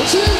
Continue, continue.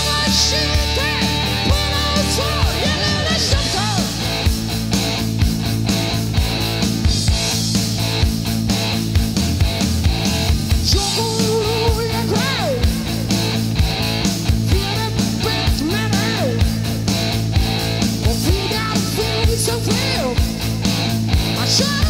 I should.